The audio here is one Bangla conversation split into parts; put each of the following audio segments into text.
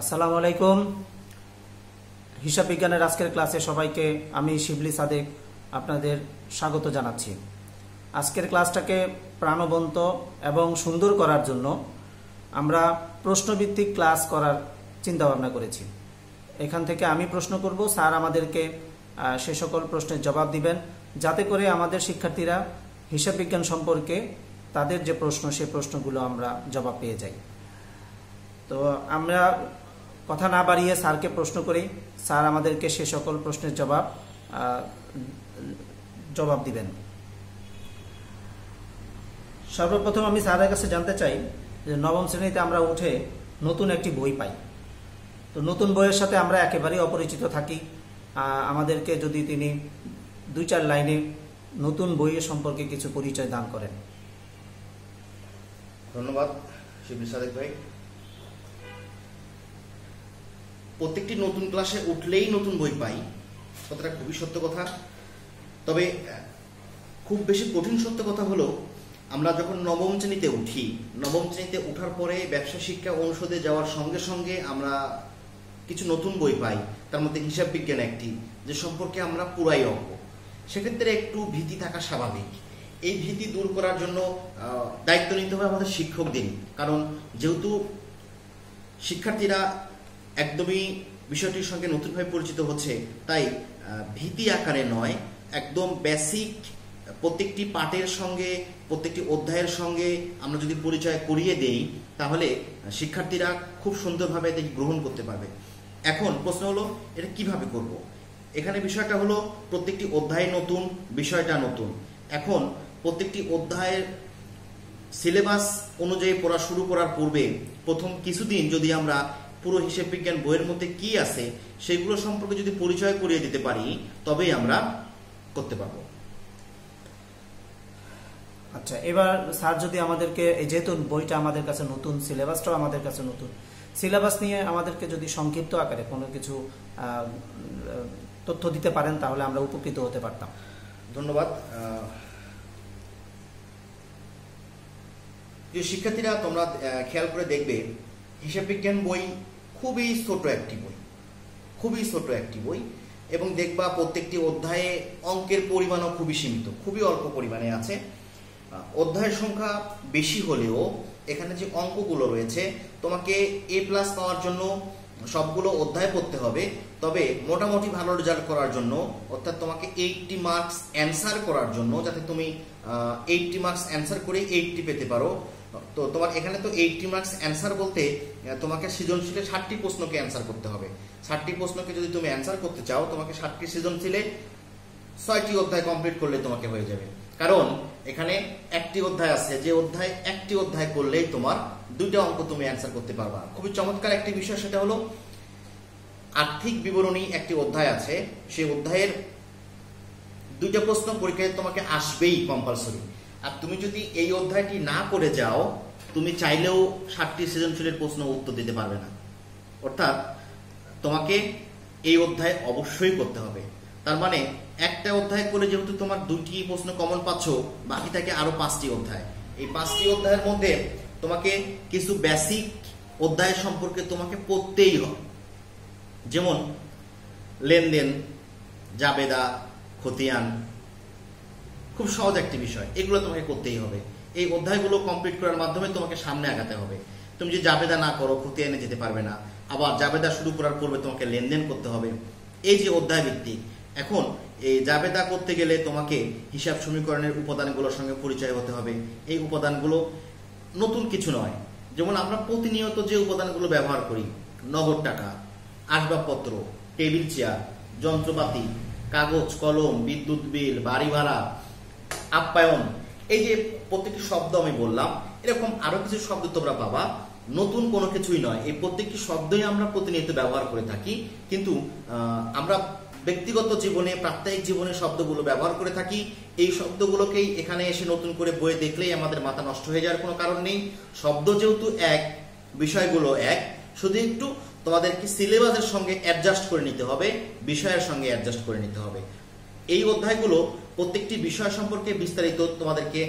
আসসালামু আলাইকুম। হিসাব বিজ্ঞানের আজকের ক্লাসে সবাইকে আমি শিবলি সাদেক আপনাদের স্বাগত জানাচ্ছি। আজকের ক্লাসটাকে প্রাণবন্ত এবং সুন্দর করার জন্য আমরা প্রশ্নভিত্তিক ক্লাস করার চিন্তা ভাবনা করেছি। এখান থেকে আমি প্রশ্ন করব, স্যার আমাদেরকে সে সকল প্রশ্নের জবাব দিবেন, যাতে করে আমাদের শিক্ষার্থীরা হিসাব বিজ্ঞান সম্পর্কে তাদের যে প্রশ্ন, সে প্রশ্নগুলো আমরা জবাব পেয়ে যাই। তো আমরা কথা না বাড়িয়ে স্যারকে প্রশ্ন করি স্যার আমাদেরকে সে সকল প্রশ্নের জবাব জবাব দিবেন। সর্বপ্রথম আমি স্যারের কাছে জানতে চাই যে নবম শ্রেণীতে আমরা উঠে নতুন একটি বই পাই। তো নতুন বইয়ের সাথে আমরা একেবারেই অপরিচিত থাকি। আমাদেরকে যদি তিনি দুই চার লাইনে নতুন বইয়ের সম্পর্কে কিছু পরিচয় দান করেন। ধন্যবাদ শিবলি সাদেক ভাই। প্রত্যেকটি নতুন ক্লাসে উঠলেই নতুন বই পাই। কথাটা খুবই সত্য কথা। তবে, খুব বেশি কঠিন সত্য কথা হলো, আমরা যখন নবম শ্রেণীতে উঠি, নবম শ্রেণীতে ওঠার পরে ব্যবসা শিক্ষা অনুষদে যাওয়ার সঙ্গে সঙ্গে আমরা কিছু নতুন বই পাই, তার মধ্যে হিসাব বিজ্ঞান একটি, যে সম্পর্কে আমরা পুরাই অজ্ঞ। সেক্ষেত্রে একটু ভীতি থাকা স্বাভাবিক। এই ভীতি দূর করার জন্য দায়িত্ব নিতে হবে আমাদের শিক্ষকদের। কারণ, যেহেতু শিক্ষার্থীরা একদমই বিষয়টির সঙ্গে নতুনভাবে পরিচিত হচ্ছে, তাই ভীতি আকারে নয়, একদম বেসিক প্রত্যেকটি পাঠের সঙ্গে, প্রত্যেকটি অধ্যায়ের সঙ্গে আমরা যদি পরিচয় করিয়ে দেই, তাহলে শিক্ষার্থীরা খুব সুন্দরভাবে এটি গ্রহণ করতে পারবে এখন প্রশ্ন হলো, এটা কীভাবে করব। এখানে বিষয়টা হলো, প্রত্যেকটি অধ্যায় নতুন, বিষয়টা নতুন এখন, প্রত্যেকটি অধ্যায়ের সিলেবাস অনুযায়ী পড়া শুরু করার পূর্বে, প্রথম কিছুদিন যদি আমরা পুরো হিসেব বিজ্ঞান বইয়ের মধ্যে কি আছে সেগুলো সম্পর্কে যদি পরিচয় করিয়ে দিতে পারি তবেই আমরা করতে পারব। আচ্ছা এবার স্যার যদি আমাদেরকে এই যেহেতু বইটা আমাদের কাছে নতুন সিলেবাসটাও আমাদের কাছে নতুন সিলেবাস নিয়ে আমাদেরকে যদি সংক্ষিপ্ত আকারে কোনো কিছু তথ্য দিতে পারেন তাহলে আমরা উপকৃত হতে পারতাম। ধন্যবাদ। যে শিক্ষার্থীরা তোমরা খেয়াল করে দেখবে হিসাব বিজ্ঞান বই খুবই ছোট একটি বই, খুবই ছোট একটি বই এবং দেখবা প্রত্যেকটি অধ্যায়ে অঙ্কের পরিমাণও খুবই সীমিত, খুবই অল্প পরিমাণে আছে। অধ্যায়ের সংখ্যা বেশি হলেও এখানে যে অঙ্কগুলো রয়েছে, তোমাকে এ প্লাস পাওয়ার জন্য সবগুলো অধ্যায় পড়তে হবে। তবে মোটামুটি ভালো রেজাল্ট করার জন্য, অর্থাৎ তোমাকে এইটটি মার্কস অ্যান্সার করার জন্য, যাতে তুমি এইটটি মার্কস অ্যান্সার করে এইটটি পেতে পারো। তো তোমার এখানে তো এইটটি মার্কস অ্যান্সার বলতে তোমাকে সৃজনশীলে ষাটটি প্রশ্নকে অ্যান্সার করতে হবে। ষাটটি প্রশ্নকে যদি তুমি অ্যান্সার করতে চাও, তোমাকে ষাটটি সৃজনশীলে ছয়টি অধ্যায় কমপ্লিট করলে তোমাকে হয়ে যাবে। কারণ এখানে একটি অধ্যায় আছে, যে অধ্যায় একটি অধ্যায় করলেই তোমার দুইটা অঙ্ক তুমি অ্যান্সার করতে পারবা। খুবই চমৎকার একটি বিষয়, সেটা হলো, আর্থিক বিবরণী একটি অধ্যায় আছে, সেই অধ্যায়ের দুইটা প্রশ্ন পরীক্ষায় তোমাকে আসবেই কম্পালসরি আর তুমি যদি এই অধ্যায়টি না করে যাও, তুমি চাইলেও ষাটটি সৃজনশীলের প্রশ্ন উত্তর দিতে পারবে না। অর্থাৎ তোমাকে এই অধ্যায় অবশ্যই করতে হবে। তার মানে একটা অধ্যায় করে যেহেতু তোমার দুইটি প্রশ্ন কমন পাচ্ছ, বাকি থাকে আরও পাঁচটি অধ্যায়। এই পাঁচটি অধ্যায়ের মধ্যে তোমাকে কিছু বেসিক অধ্যায় সম্পর্কে তোমাকে পড়তেই হবে। যেমন, লেনদেন, জাবেদা, খতিয়ান খুব সহজ একটি বিষয়। এগুলো তোমাকে করতেই হবে। এই অধ্যায়গুলো কমপ্লিট করার মাধ্যমে তোমাকে সামনে আগাতে হবে। তুমি যদি জাবেদা না করো খতিয়ানে যেতে পারবে না। আবার জাবেদা শুরু করার পূর্বে তোমাকে লেনদেন করতে হবে। এই যে অধ্যায় ভিত্তিক এখন এই জাবেদা করতে গেলে তোমাকে হিসাব সমীকরণের উপাদানগুলোর সঙ্গে পরিচয় হতে হবে। এই উপাদানগুলো নতুন কিছু নয়। যেমন আমরা প্রতিনিয়ত যে উপাদানগুলো ব্যবহার করি, নগদ টাকা, আসবাবপত্র, টেবিল চেয়ার, যন্ত্রপাতি, কাগজ, কলম, বিদ্যুৎ বিল, বাড়ি ভাড়া আপ্যায়ন। এই যে প্রত্যেকটি শব্দ আমি বললাম, এরকম আরও কিছু শব্দ তোমরা পাবা। নতুন কোনো কিছুই নয়। এই প্রত্যেকটি শব্দই আমরা প্রতিনিয়ত ব্যবহার করে থাকি। কিন্তু আমরা ব্যক্তিগত জীবনে, প্রাত্যহিক জীবনে শব্দগুলো ব্যবহার করে থাকি। এই শব্দগুলোকেই এখানে এসে নতুন করে বইয়ে দেখলেই আমাদের মাথা নষ্ট হয়ে যাওয়ার কোনো কারণ নেই। শব্দ যেহেতু এক, বিষয়গুলো এক, শুধু একটু তোমাদেরকে সিলেবাসের সঙ্গে অ্যাডজাস্ট করে নিতে হবে, বিষয়ের সঙ্গে অ্যাডজাস্ট করে নিতে হবে। এই অধ্যায়গুলো প্রত্যেকটি বিষয় সম্পর্কে বিস্তারিত তোমাদেরকে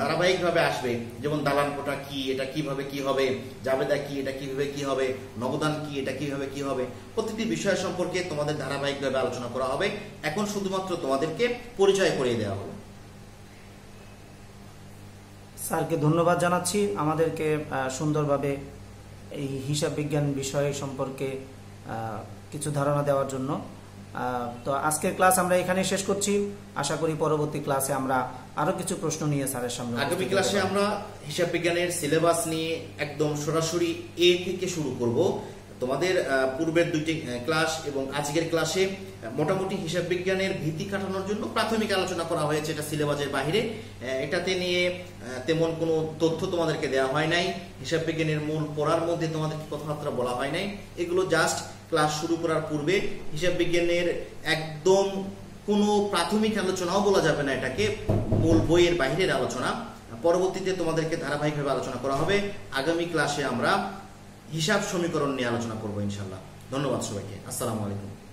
ধারাবাহিকভাবে আসবে। যেমন দালান কোটা কি, এটা কীভাবে কি হবে, জাবেদা কি, এটা কীভাবে কি হবে নবদান কি, এটা কীভাবে কি হবে, প্রত্যেকটি বিষয় সম্পর্কে তোমাদের ধারাবাহিকভাবে আলোচনা করা হবে। এখন শুধুমাত্র তোমাদেরকে পরিচয় করিয়ে দেওয়া হবে। স্যারকে ধন্যবাদ জানাচ্ছি। আমাদেরকে সুন্দরভাবে এই হিসাব বিজ্ঞান বিষয় সম্পর্কে কিছু ধারণা দেওয়ার জন্য। তো আজকের ক্লাস আমরা এখানে শেষ করছি। আশা করি পরবর্তী ক্লাসে আমরা আরও কিছু প্রশ্ন নিয়ে স্যারের সামনে আগামী ক্লাসে আমরা হিসাব বিজ্ঞানের সিলেবাস নিয়ে একদম সরাসরি এ থেকে শুরু করব। তোমাদের পূর্বের দুইটি ক্লাস এবং আজকের ক্লাসে মোটামুটি হিসাব বিজ্ঞানের ভিত্তি কাটানোর জন্য প্রাথমিক আলোচনা করা হয়েছে এটা সিলেবাসের বাইরে। এটাতে নিয়ে তেমন কোনো তথ্য তোমাদেরকে দেওয়া হয় নাই। হিসাব বিজ্ঞানের মূল পড়ার মধ্যে তোমাদেরকে কথাবার্তা বলা হয় নাই। এগুলো জাস্ট ক্লাস শুরু করার পূর্বে হিসাব বিজ্ঞানের একদম কোনো প্রাথমিক আলোচনাও বলা যাবে না এটাকে। মূল বইয়ের বাইরের আলোচনা। পরবর্তীতে তোমাদেরকে ধারাবাহিকভাবে আলোচনা করা হবে। আগামী ক্লাসে আমরা হিসাব সমীকরণ নিয়ে আলোচনা করব ইনশাল্লাহ ধন্যবাদ সবাইকে। আসসালামু আলাইকুম।